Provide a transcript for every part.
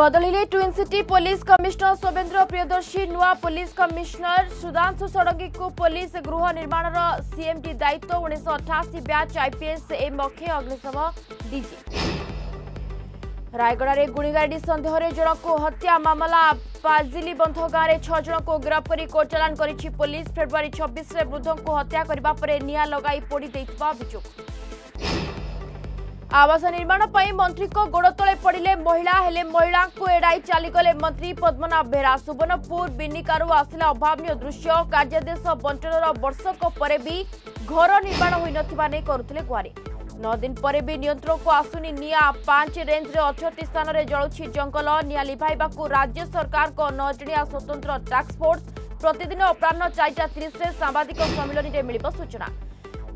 বদলিলে twin city police commissioner Shovendra Priyadarshi নূয়া police commissioner Sudhanshu Sarangi police গৃহ নির্মাণর CMD দায়িত্ব উনিশশো অঠাশি ব্যাচ আইপিএস এ মক্ষে অগ্নিশম ডিজি রায়গড়ার গুণিগারেডি সন্দেহরে জনক হত্যা মামলা পাজিলি বন্ধ গাঁরে ছজনক গিরফ করে কোর্ট চালান করেছে পুলিশ ফেব্রুয়ারি ছবিশে বৃদ্ধঙ্ হত্যা করা পরে নিয়া লগাই পোড়ি দেওয়া অভিযোগ আবাস নির্মাণ পাই মন্ত্রী গোড় তলে পড়লে মহিলা হলে মহিলা এড়াই চালগলে মন্ত্রী পদ্মনাভ বেহরা সুবর্ণপুর বিনিকারু আসিলা অভাবনীয় দৃশ্য কার্যাদেশ বণ্টনর বর্ষক পরে বি ঘর নির্মাণ হয়ে নাই করুলে গুয়ারি নদিন পরে বি নিয়ন্ত্রণকু আসুনি নিয়া পাঁচ রেঞ্জে অঠরটি স্থানের জলুছি জঙ্গল নিয়া লিভাইবা রাজ্য সরকার নজনিয়া স্বতন্ত্র টাস্কফোর্স প্রতিদিন অপরাহ চারিটা তিরিশে সাংবাদিক সম্মিলনী মিলব সূচনা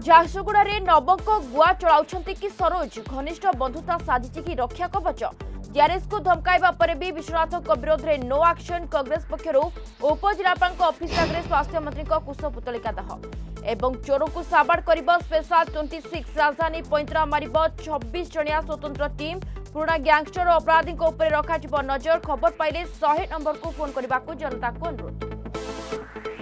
ଝାରସୁଗୁଡ଼ାରେ ନବଙ୍କ ଗୁଆ ଚଳାଉଛନ୍ତି କି ସରୋଜ ଘନିଷ୍ଠ ବନ୍ଧୁତା ସାଜିଛି କି ରକ୍ଷା କବଚ ଜିଆର୍ଏସ୍କୁ ଧମକାଇବା ପରେ ବି ବିଶ୍ୱନାଥଙ୍କ ବିରୋଧରେ ନୋ ଆକ୍ସନ କଂଗ୍ରେସ ପକ୍ଷରୁ ଉପଜିଲ୍ଲାପାଳଙ୍କ ଅଫିସ ଆଗରେ ସ୍ୱାସ୍ଥ୍ୟମନ୍ତ୍ରୀଙ୍କ କୁଶ ପୁତଳିକା ଦାହ ଏବଂ ଚୋରକୁ ସାବାଡ କରିବ ସ୍ପେଶାଲ ଟ୍ୱେଣ୍ଟି ସିକ୍ସ ରାଜଧାନୀ ପଇଁତରା ମାରିବ ଛବିଶ ଜଣିଆ ସ୍ୱତନ୍ତ୍ର ଟିମ୍ ପୁରୁଣା ଗ୍ୟାଙ୍ଗଷ୍ଟର ଓ ଅପରାଧୀଙ୍କ ଉପରେ ରଖାଯିବ ନଜର ଖବର ପାଇଲେ ଶହେ ନମ୍ବରକୁ ଫୋନ୍ କରିବାକୁ ଜନତାଙ୍କୁ ଅନୁରୋଧ